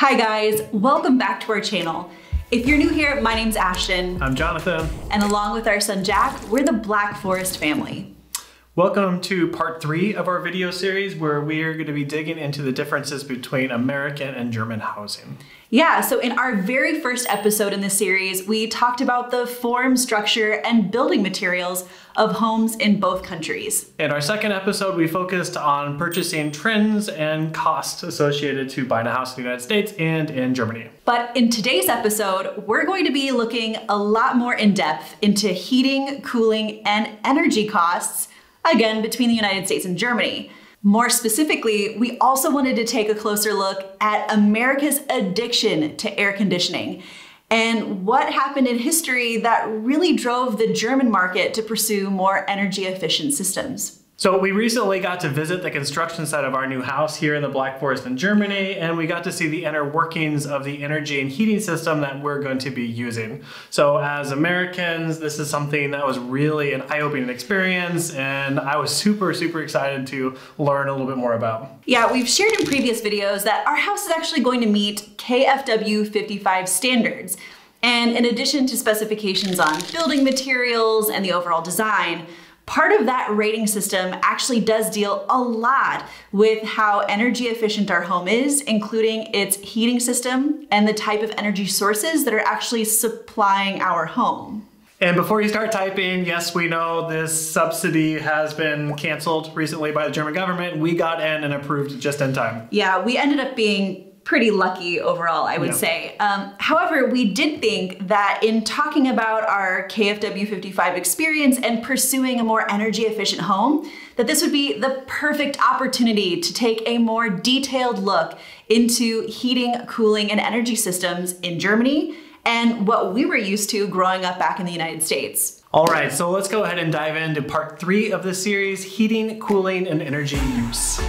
Hi guys, welcome back to our channel. If you're new here, my name's Ashton. I'm Jonathan. And along with our son Jack, we're the Black Forest family. Welcome to part three of our video series where we are going to be digging into the differences between American and German housing. Yeah, so in our very first episode in the series, we talked about the form, structure, and building materials of homes in both countries. In our second episode, we focused on purchasing trends and costs associated to buying a house in the United States and in Germany. But in today's episode, we're going to be looking a lot more in depth into heating, cooling, and energy costs, again, between the United States and Germany. More specifically, we also wanted to take a closer look at America's addiction to air conditioning and what happened in history that really drove the German market to pursue more energy efficient systems. So we recently got to visit the construction site of our new house here in the Black Forest in Germany, and we got to see the inner workings of the energy and heating system that we're going to be using. So as Americans, this is something that was really an eye-opening experience, and I was super, super excited to learn a little bit more about. Yeah, we've shared in previous videos that our house is actually going to meet KFW 55 standards. And in addition to specifications on building materials and the overall design, Part of that rating system actually does deal a lot with how energy efficient our home is, including its heating system and the type of energy sources that are actually supplying our home. And before you start typing, yes, we know this subsidy has been canceled recently by the German government. We got in and approved just in time. Yeah, we ended up being pretty lucky overall, I would yeah. say. Um, however, we did think that in talking about our KFW 55 experience and pursuing a more energy efficient home, that this would be the perfect opportunity to take a more detailed look into heating, cooling, and energy systems in Germany and what we were used to growing up back in the United States. All right, so let's go ahead and dive into part three of the series, heating, cooling, and energy use.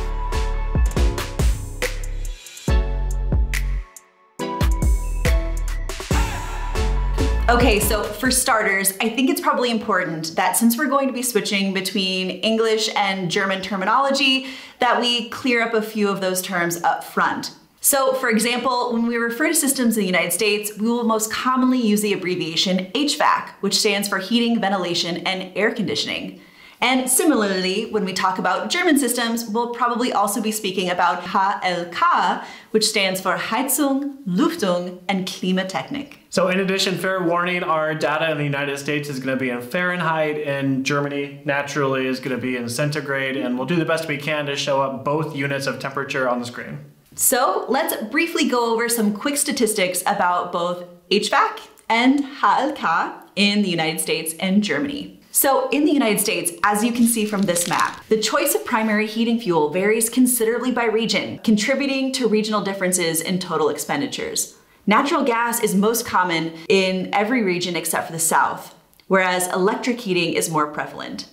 Okay, so for starters, I think it's probably important that since we're going to be switching between English and German terminology, that we clear up a few of those terms up front. So for example, when we refer to systems in the United States, we will most commonly use the abbreviation HVAC, which stands for heating, ventilation, and air conditioning. And similarly, when we talk about German systems, we'll probably also be speaking about HLK, which stands for Heizung, Lüftung, and Klimatechnik. So in addition, fair warning, our data in the United States is going to be in Fahrenheit and Germany naturally is going to be in centigrade and we'll do the best we can to show up both units of temperature on the screen. So let's briefly go over some quick statistics about both HVAC and HLK in the United States and Germany. So in the United States, as you can see from this map, the choice of primary heating fuel varies considerably by region, contributing to regional differences in total expenditures. Natural gas is most common in every region except for the South, whereas electric heating is more prevalent.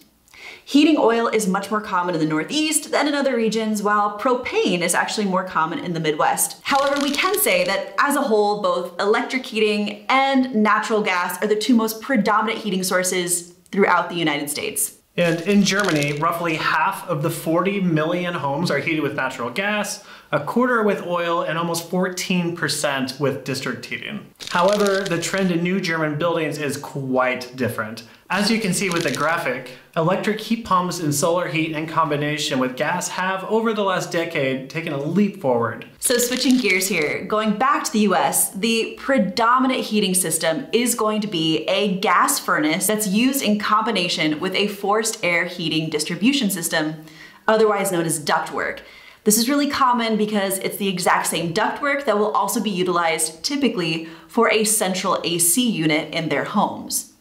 Heating oil is much more common in the Northeast than in other regions, while propane is actually more common in the Midwest. However, we can say that as a whole, both electric heating and natural gas are the two most predominant heating sources throughout the United States. And in Germany, roughly half of the 40 million homes are heated with natural gas, a quarter with oil, and almost 14% with district heating. However, the trend in new German buildings is quite different. As you can see with the graphic, electric heat pumps and solar heat in combination with gas have, over the last decade, taken a leap forward. So switching gears here, going back to the US, the predominant heating system is going to be a gas furnace that's used in combination with a forced air heating distribution system, otherwise known as ductwork. This is really common because it's the exact same ductwork that will also be utilized typically for a central AC unit in their homes.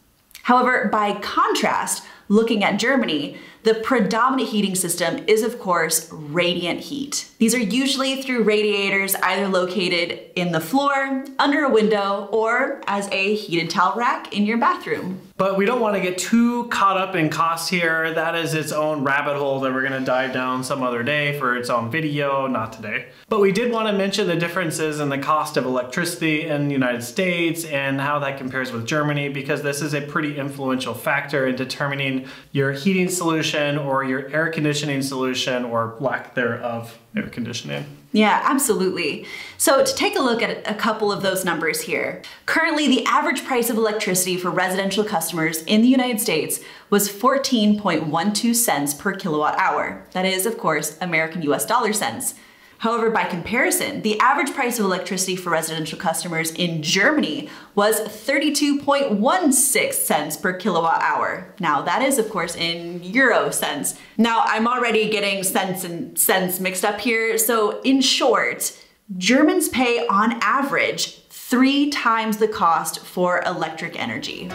However, by contrast, looking at Germany, the predominant heating system is of course radiant heat. These are usually through radiators either located in the floor, under a window, or as a heated towel rack in your bathroom. But we don't want to get too caught up in cost here. That is its own rabbit hole that we're going to dive down some other day for its own video, not today. But we did want to mention the differences in the cost of electricity in the United States and how that compares with Germany because this is a pretty influential factor in determining your heating solution solution or your air conditioning solution or lack thereof air conditioning. Yeah, absolutely. So to take a look at a couple of those numbers here. Currently, the average price of electricity for residential customers in the United States was 14.12 cents per kilowatt hour. That is, of course, American US dollar cents. However, by comparison, the average price of electricity for residential customers in Germany was 32.16 cents per kilowatt hour. Now, that is, of course, in euro cents. Now, I'm already getting cents and cents mixed up here. So, in short, Germans pay on average three times the cost for electric energy.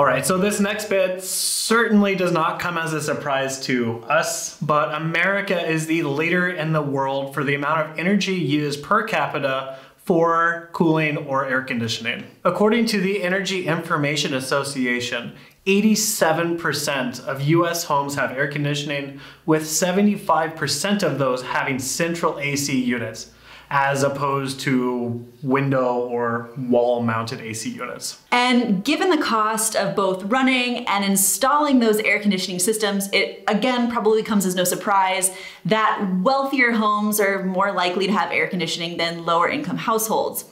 All right, so this next bit certainly does not come as a surprise to us, but America is the leader in the world for the amount of energy used per capita for cooling or air conditioning. According to the Energy Information Association, 87% of US homes have air conditioning, with 75% of those having central AC units as opposed to window or wall mounted AC units. And given the cost of both running and installing those air conditioning systems, it again probably comes as no surprise that wealthier homes are more likely to have air conditioning than lower income households.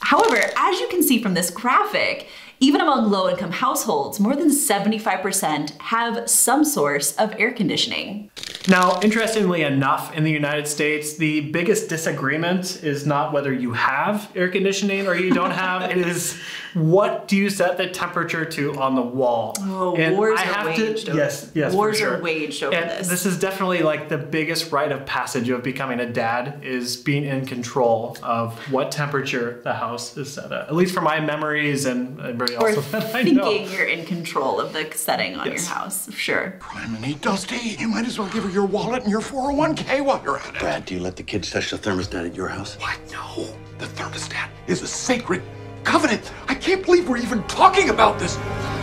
However, as you can see from this graphic, even among low income households, more than 75% have some source of air conditioning. Now, interestingly enough, in the United States, the biggest disagreement is not whether you have air conditioning or you don't have. it is what do you set the temperature to on the wall? Oh, and wars I are waged. To, yes, yes, wars sure. are waged over and this. This is definitely like the biggest rite of passage of becoming a dad is being in control of what temperature the house is set at. At least for my memories and everybody else or that I know. Thinking you're in control of the setting on yes. your house, sure. Criminy Dusty, you might as well give her your wallet and your 401k while you're at it. Brad, do you let the kids touch the thermostat at your house? What? No. The thermostat is a sacred covenant. I can't believe we're even talking about this.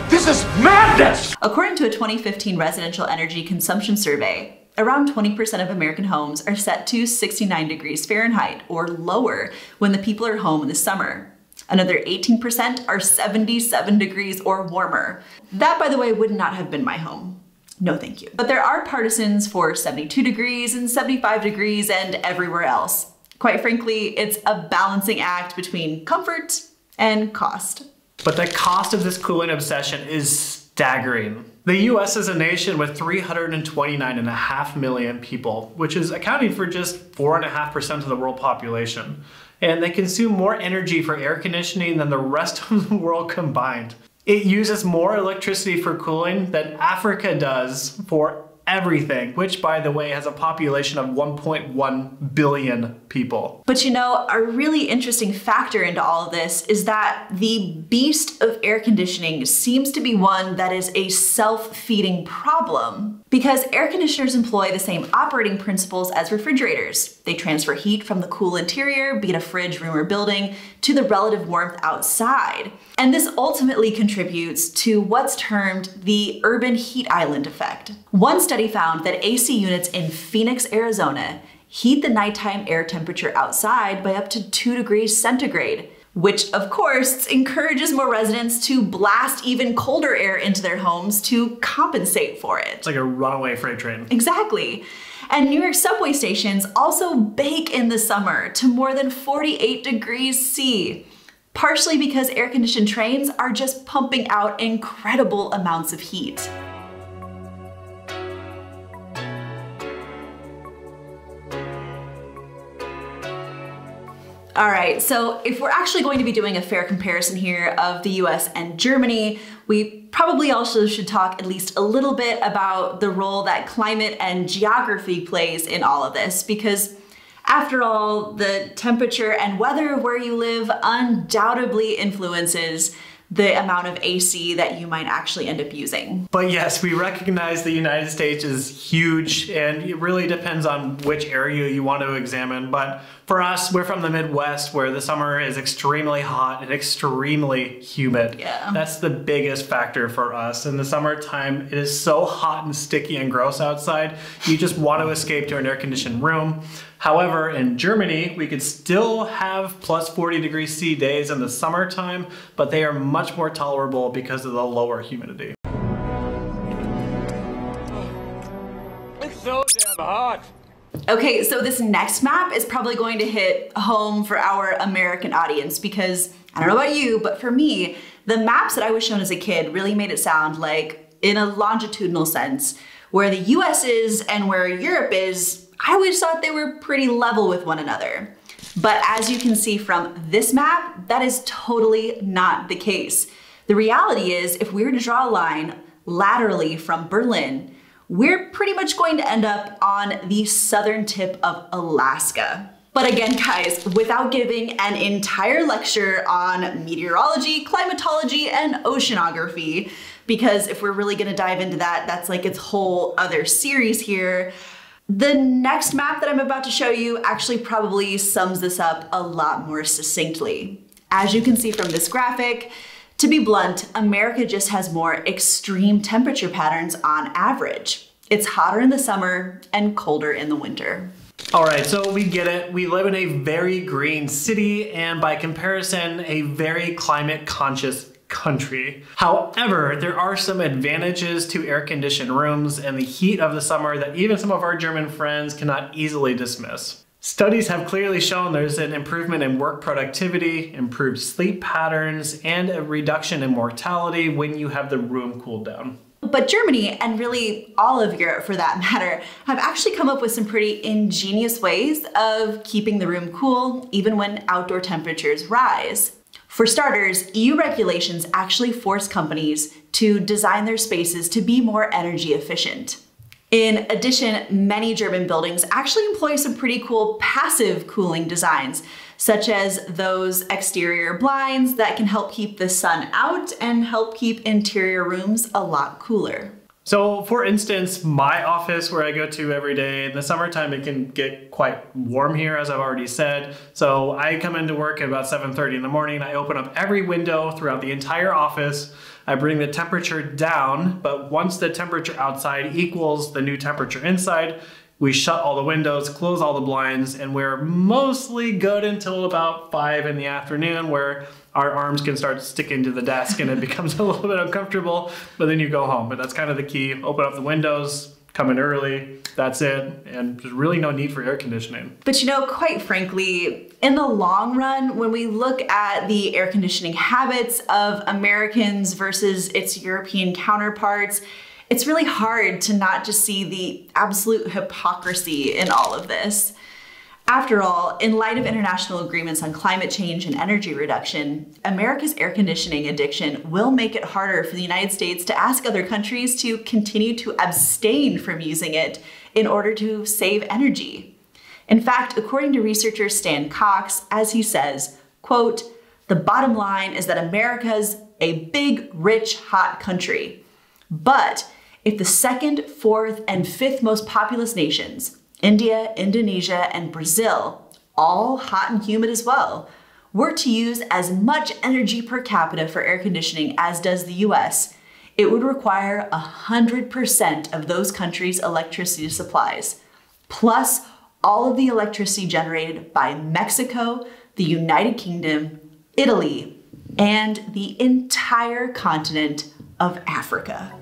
This is madness! According to a 2015 residential energy consumption survey, around 20% of American homes are set to 69 degrees Fahrenheit or lower when the people are home in the summer. Another 18% are 77 degrees or warmer. That, by the way, would not have been my home. No, thank you. But there are partisans for 72 degrees and 75 degrees and everywhere else. Quite frankly, it's a balancing act between comfort and cost. But the cost of this cooling obsession is staggering. The US is a nation with 329.5 million people, which is accounting for just 4.5% of the world population. And they consume more energy for air conditioning than the rest of the world combined. It uses more electricity for cooling than Africa does for everything, which by the way has a population of 1.1 billion people. But you know, a really interesting factor into all of this is that the beast of air conditioning seems to be one that is a self-feeding problem because air conditioners employ the same operating principles as refrigerators. They transfer heat from the cool interior, be it a fridge, room, or building, to the relative warmth outside. And this ultimately contributes to what's termed the urban heat island effect. One study found that AC units in Phoenix, Arizona heat the nighttime air temperature outside by up to 2 degrees centigrade, which of course encourages more residents to blast even colder air into their homes to compensate for it. It's like a runaway freight train. Exactly. And New York subway stations also bake in the summer to more than 48 degrees C, partially because air conditioned trains are just pumping out incredible amounts of heat. All right, so if we're actually going to be doing a fair comparison here of the US and Germany, we probably also should talk at least a little bit about the role that climate and geography plays in all of this because after all, the temperature and weather where you live undoubtedly influences the amount of AC that you might actually end up using. But yes, we recognize the United States is huge and it really depends on which area you want to examine. But for us, we're from the Midwest where the summer is extremely hot and extremely humid. Yeah. That's the biggest factor for us. In the summertime, it is so hot and sticky and gross outside. You just want to escape to an air conditioned room. However, in Germany, we could still have plus 40 degrees C days in the summertime, but they are much more tolerable because of the lower humidity. It's so damn hot. Okay, so this next map is probably going to hit home for our American audience because I don't know about you, but for me, the maps that I was shown as a kid really made it sound like, in a longitudinal sense, where the US is and where Europe is, I always thought they were pretty level with one another. But as you can see from this map, that is totally not the case. The reality is, if we were to draw a line laterally from Berlin, we're pretty much going to end up on the southern tip of Alaska. But again, guys, without giving an entire lecture on meteorology, climatology, and oceanography, because if we're really gonna dive into that, that's like its whole other series here. The next map that I'm about to show you actually probably sums this up a lot more succinctly. As you can see from this graphic, to be blunt, America just has more extreme temperature patterns on average. It's hotter in the summer and colder in the winter. All right, so we get it. We live in a very green city and by comparison, a very climate conscious country. However, there are some advantages to air conditioned rooms and the heat of the summer that even some of our German friends cannot easily dismiss. Studies have clearly shown there's an improvement in work productivity, improved sleep patterns, and a reduction in mortality when you have the room cooled down. But Germany, and really all of Europe for that matter, have actually come up with some pretty ingenious ways of keeping the room cool even when outdoor temperatures rise. For starters, EU regulations actually force companies to design their spaces to be more energy efficient. In addition, many German buildings actually employ some pretty cool passive cooling designs, such as those exterior blinds that can help keep the sun out and help keep interior rooms a lot cooler. So for instance, my office where I go to every day, in the summertime it can get quite warm here as I've already said. So I come into work at about 7.30 in the morning, I open up every window throughout the entire office, I bring the temperature down, but once the temperature outside equals the new temperature inside, we shut all the windows, close all the blinds, and we're mostly good until about five in the afternoon where our arms can start sticking to the desk and it becomes a little bit uncomfortable, but then you go home. But that's kind of the key. Open up the windows, come in early, that's it. And there's really no need for air conditioning. But you know, quite frankly, in the long run, when we look at the air conditioning habits of Americans versus its European counterparts, it's really hard to not just see the absolute hypocrisy in all of this. After all, in light of international agreements on climate change and energy reduction, America's air conditioning addiction will make it harder for the United States to ask other countries to continue to abstain from using it in order to save energy. In fact, according to researcher Stan Cox, as he says, quote, the bottom line is that America's a big, rich, hot country. But if the second, fourth, and fifth most populous nations, India, Indonesia, and Brazil, all hot and humid as well, were to use as much energy per capita for air conditioning as does the US, it would require 100% of those countries' electricity supplies, plus all of the electricity generated by Mexico, the United Kingdom, Italy, and the entire continent of Africa.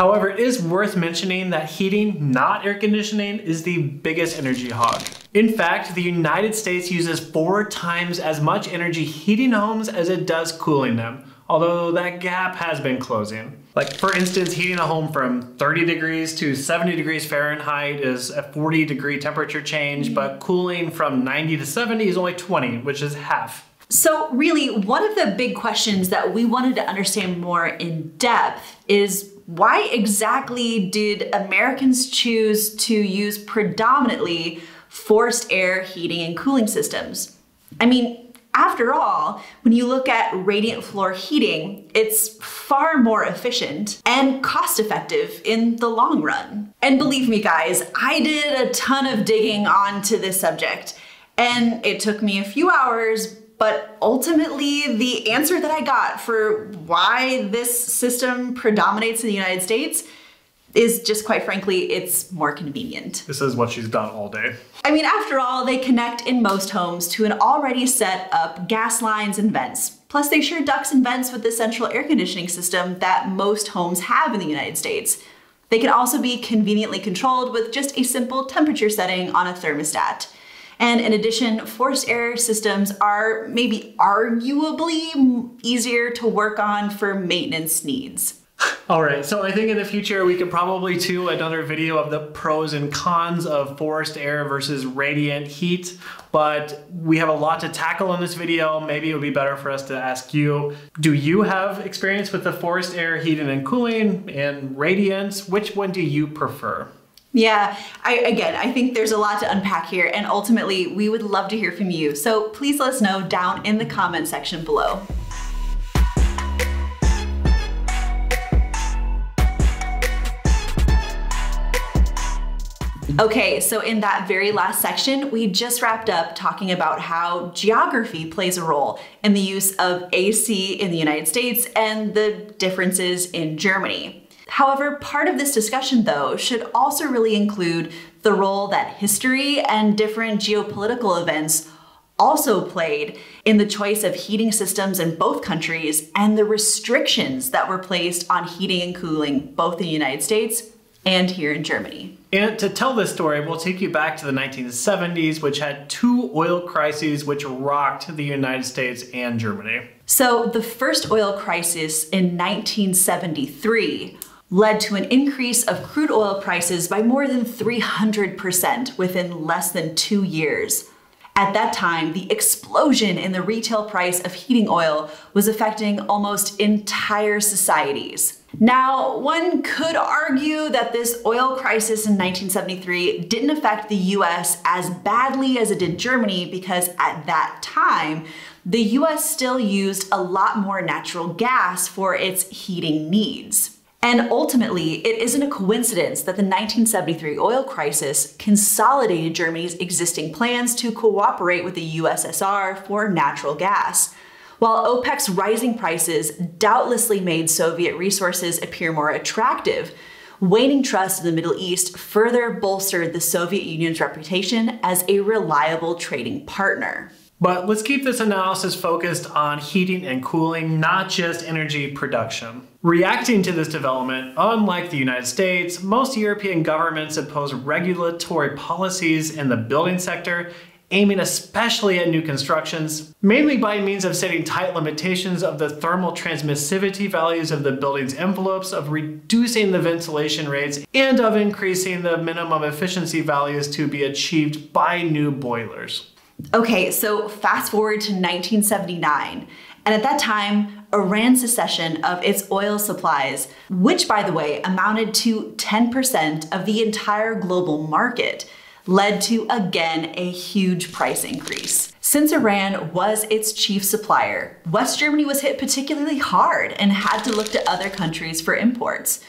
However, it is worth mentioning that heating, not air conditioning, is the biggest energy hog. In fact, the United States uses four times as much energy heating homes as it does cooling them, although that gap has been closing. Like for instance, heating a home from 30 degrees to 70 degrees Fahrenheit is a 40 degree temperature change, but cooling from 90 to 70 is only 20, which is half. So really, one of the big questions that we wanted to understand more in depth is why exactly did Americans choose to use predominantly forced air heating and cooling systems? I mean, after all, when you look at radiant floor heating, it's far more efficient and cost effective in the long run. And believe me, guys, I did a ton of digging onto this subject, and it took me a few hours, But ultimately, the answer that I got for why this system predominates in the United States is just quite frankly, it's more convenient. This is what she's done all day. I mean, after all, they connect in most homes to an already set up gas lines and vents. Plus, they share ducts and vents with the central air conditioning system that most homes have in the United States. They can also be conveniently controlled with just a simple temperature setting on a thermostat. And in addition, forced air systems are maybe arguably easier to work on for maintenance needs. All right, so I think in the future we could probably do another video of the pros and cons of forced air versus radiant heat, but we have a lot to tackle in this video. Maybe it would be better for us to ask you, do you have experience with the forced air heating and cooling and radiance? Which one do you prefer? Yeah, I, again, I think there's a lot to unpack here, and ultimately, we would love to hear from you. So please let us know down in the comment section below. Okay, so in that very last section, we just wrapped up talking about how geography plays a role in the use of AC in the United States and the differences in Germany. However, part of this discussion, though, should also really include the role that history and different geopolitical events also played in the choice of heating systems in both countries and the restrictions that were placed on heating and cooling both in the United States and here in Germany. And to tell this story, we'll take you back to the 1970s, which had two oil crises which rocked the United States and Germany. So, the first oil crisis in 1973 led to an increase of crude oil prices by more than 300% within less than two years. At that time, the explosion in the retail price of heating oil was affecting almost entire societies. Now, one could argue that this oil crisis in 1973 didn't affect the US as badly as it did Germany because at that time, the US still used a lot more natural gas for its heating needs. And ultimately, it isn't a coincidence that the 1973 oil crisis consolidated Germany's existing plans to cooperate with the USSR for natural gas. While OPEC's rising prices doubtlessly made Soviet resources appear more attractive, waning trust in the Middle East further bolstered the Soviet Union's reputation as a reliable trading partner. But let's keep this analysis focused on heating and cooling, not just energy production. Reacting to this development, unlike the United States, most European governments impose regulatory policies in the building sector aiming especially at new constructions, mainly by means of setting tight limitations of the thermal transmissivity values of the building's envelopes, of reducing the ventilation rates, and of increasing the minimum efficiency values to be achieved by new boilers. Okay, so fast forward to 1979. And at that time, Iran's secession of its oil supplies, which by the way amounted to 10% of the entire global market, led to again a huge price increase. Since Iran was its chief supplier, West Germany was hit particularly hard and had to look to other countries for imports.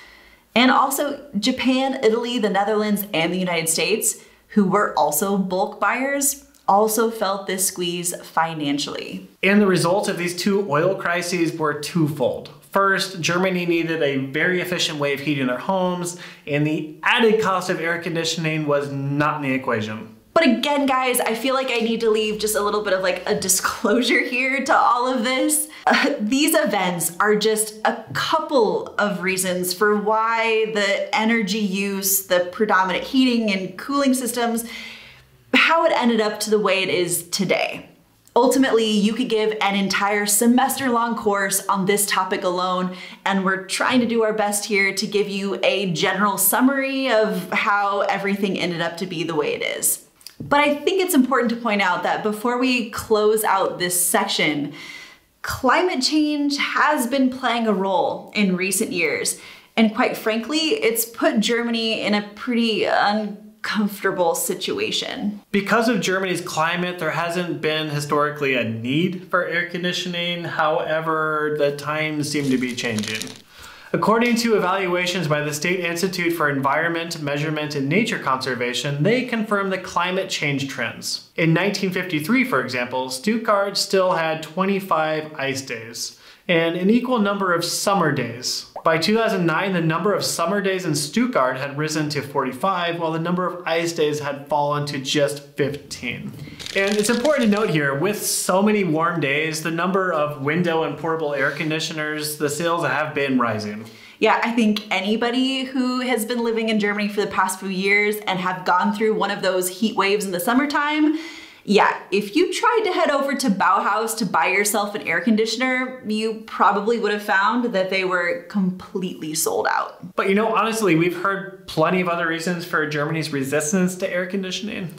And also, Japan, Italy, the Netherlands, and the United States, who were also bulk buyers, also felt this squeeze financially. And the results of these two oil crises were twofold. First, Germany needed a very efficient way of heating their homes, and the added cost of air conditioning was not in the equation. But again, guys, I feel like I need to leave just a little bit of like a disclosure here to all of this. Uh, these events are just a couple of reasons for why the energy use, the predominant heating and cooling systems, how it ended up to the way it is today. Ultimately, you could give an entire semester long course on this topic alone, and we're trying to do our best here to give you a general summary of how everything ended up to be the way it is. But I think it's important to point out that before we close out this section, climate change has been playing a role in recent years. And quite frankly, it's put Germany in a pretty un comfortable situation. Because of Germany's climate, there hasn't been historically a need for air conditioning. However, the times seem to be changing. According to evaluations by the State Institute for Environment, Measurement, and Nature Conservation, they confirm the climate change trends. In 1953, for example, Stuttgart still had 25 ice days and an equal number of summer days. By 2009, the number of summer days in Stuttgart had risen to 45, while the number of ice days had fallen to just 15. And it's important to note here, with so many warm days, the number of window and portable air conditioners, the sales have been rising. Yeah, I think anybody who has been living in Germany for the past few years and have gone through one of those heat waves in the summertime yeah, if you tried to head over to Bauhaus to buy yourself an air conditioner, you probably would have found that they were completely sold out. But you know, honestly, we've heard plenty of other reasons for Germany's resistance to air conditioning.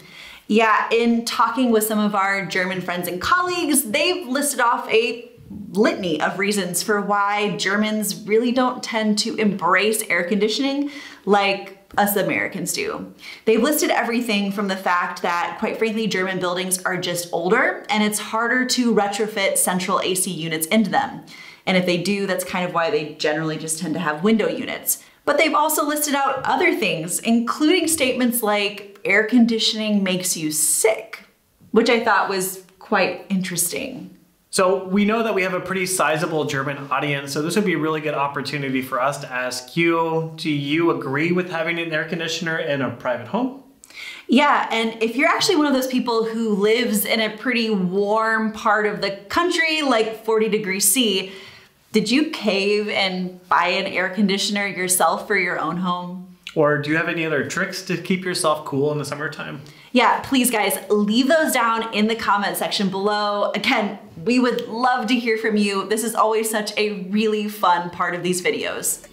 Yeah, in talking with some of our German friends and colleagues, they've listed off a litany of reasons for why Germans really don't tend to embrace air conditioning like us Americans do. They've listed everything from the fact that, quite frankly, German buildings are just older and it's harder to retrofit central AC units into them. And if they do, that's kind of why they generally just tend to have window units. But they've also listed out other things, including statements like air conditioning makes you sick, which I thought was quite interesting. So we know that we have a pretty sizable German audience, so this would be a really good opportunity for us to ask you, do you agree with having an air conditioner in a private home? Yeah, and if you're actually one of those people who lives in a pretty warm part of the country, like 40 degrees C, did you cave and buy an air conditioner yourself for your own home? Or do you have any other tricks to keep yourself cool in the summertime? Yeah, please guys, leave those down in the comment section below. Again, we would love to hear from you. This is always such a really fun part of these videos.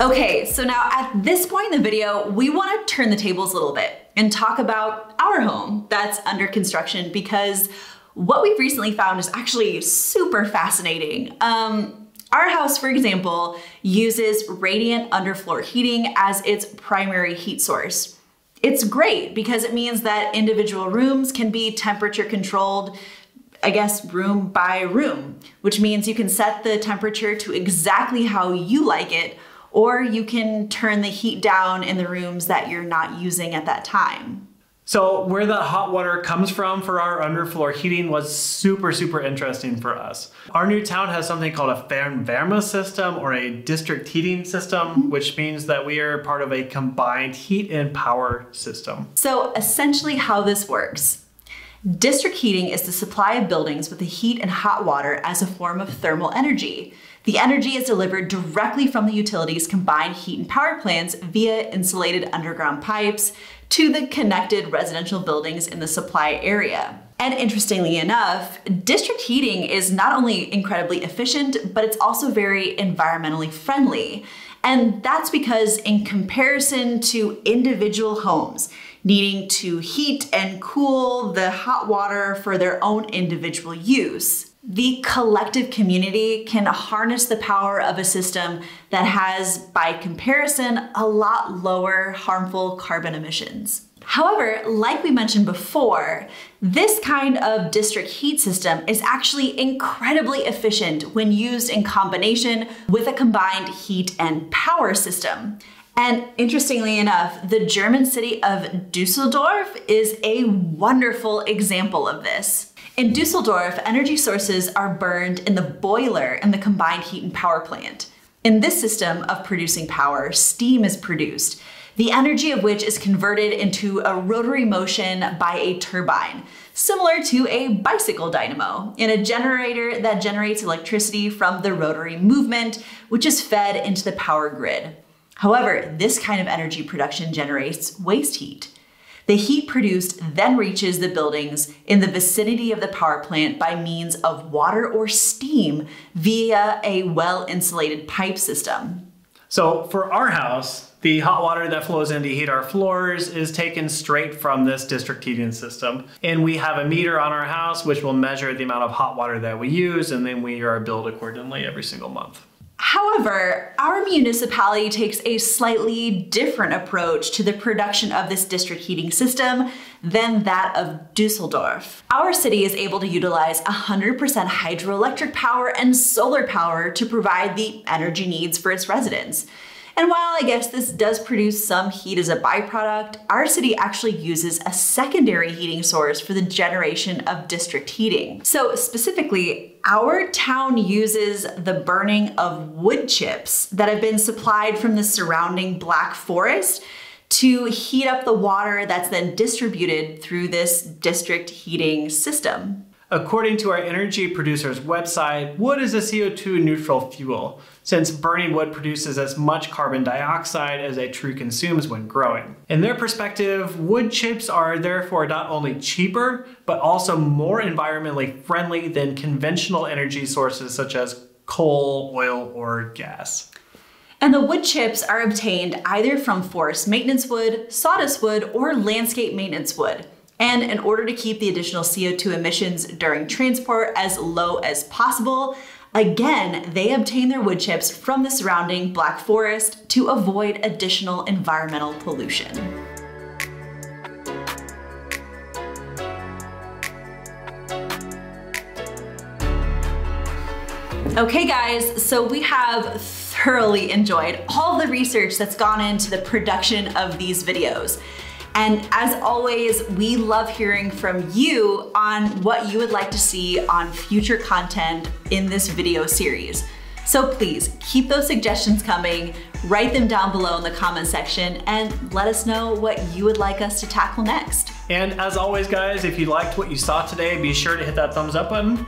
Okay, so now at this point in the video, we wanna turn the tables a little bit and talk about our home that's under construction because what we've recently found is actually super fascinating. Um, our house, for example, uses radiant underfloor heating as its primary heat source. It's great because it means that individual rooms can be temperature controlled, I guess, room by room, which means you can set the temperature to exactly how you like it, or you can turn the heat down in the rooms that you're not using at that time. So where the hot water comes from for our underfloor heating was super, super interesting for us. Our new town has something called a Fernwärme system or a district heating system, mm-hmm. which means that we are part of a combined heat and power system. So essentially how this works. District heating is the supply of buildings with the heat and hot water as a form of thermal energy. The energy is delivered directly from the utilities' combined heat and power plants via insulated underground pipes to the connected residential buildings in the supply area. And interestingly enough, district heating is not only incredibly efficient, but it's also very environmentally friendly. And that's because in comparison to individual homes needing to heat and cool the hot water for their own individual use, the collective community can harness the power of a system that has, by comparison, a lot lower harmful carbon emissions. However, like we mentioned before, this kind of district heat system is actually incredibly efficient when used in combination with a combined heat and power system. And interestingly enough, the German city of Dusseldorf is a wonderful example of this. In Dusseldorf, energy sources are burned in the boiler in the combined heat and power plant. In this system of producing power, steam is produced, the energy of which is converted into a rotary motion by a turbine, similar to a bicycle dynamo, in a generator that generates electricity from the rotary movement, which is fed into the power grid. However, this kind of energy production generates waste heat. The heat produced then reaches the buildings in the vicinity of the power plant by means of water or steam via a well insulated pipe system. So for our house, the hot water that flows in to heat our floors is taken straight from this district heating system. And we have a meter on our house which will measure the amount of hot water that we use and then we are billed accordingly every single month. However, our municipality takes a slightly different approach to the production of this district heating system than that of Dusseldorf. Our city is able to utilize 100% hydroelectric power and solar power to provide the energy needs for its residents. And while I guess this does produce some heat as a byproduct, our city actually uses a secondary heating source for the generation of district heating. So specifically, our town uses the burning of wood chips that have been supplied from the surrounding black forest to heat up the water that's then distributed through this district heating system. According to our energy producer's website, wood is a CO2 neutral fuel, since burning wood produces as much carbon dioxide as a tree consumes when growing. In their perspective, wood chips are therefore not only cheaper, but also more environmentally friendly than conventional energy sources such as coal, oil, or gas. And the wood chips are obtained either from forest maintenance wood, sawdust wood, or landscape maintenance wood. And in order to keep the additional CO2 emissions during transport as low as possible, again, they obtain their wood chips from the surrounding black forest to avoid additional environmental pollution. Okay guys, so we have thoroughly enjoyed all the research that's gone into the production of these videos. And as always, we love hearing from you on what you would like to see on future content in this video series. So please keep those suggestions coming, write them down below in the comment section, and let us know what you would like us to tackle next. And as always, guys, if you liked what you saw today, be sure to hit that thumbs up button.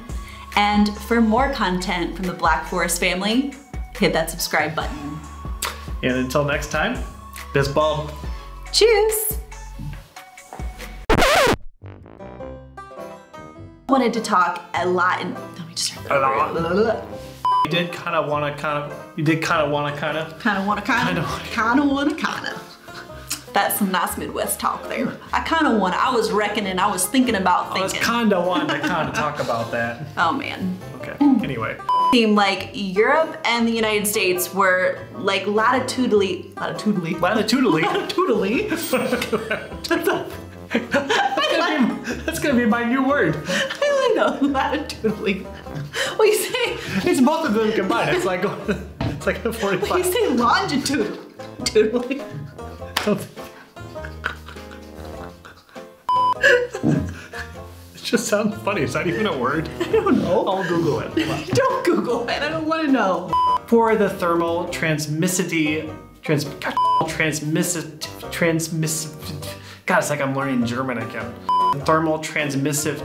And for more content from the Black Forest family, hit that subscribe button. And until next time, this bulb. Cheers! Wanted to talk a lot and let me just start that over. You did kind of want to kind of, you did kind of want to kind of. Kind of want to, kind Kinda wanna. kind of want to, kind of. That's some nice Midwest talk there. I kind of want to. I was reckoning. I was thinking about I was kind of wanting to kind of talk about that. oh man. Okay, mm. anyway. Seemed like Europe and the United States were like latitudinally, latitudinally, Latitudinally. latitudinally. That's gonna be my new word. I know latitudinally. What you say? It's both of them combined. It's like it's like a You 45. say longitudinally. It just sounds funny. It's not even a word. I don't know. I'll Google it. Don't Google it. I don't want to know. For the thermal transmissivity, trans, God, transmissive, transmissive. God, it's like I'm learning German again. Thermal transmissive,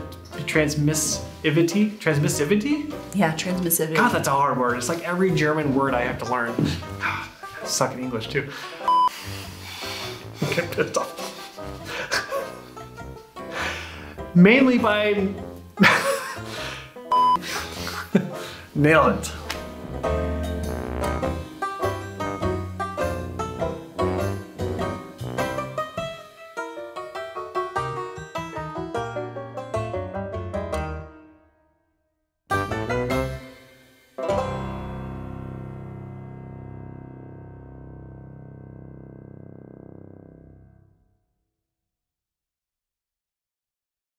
transmissivity, transmissivity. Yeah, transmissivity. God, that's a hard word. It's like every German word I have to learn. I suck at English too. Get pissed off. Mainly by nail it.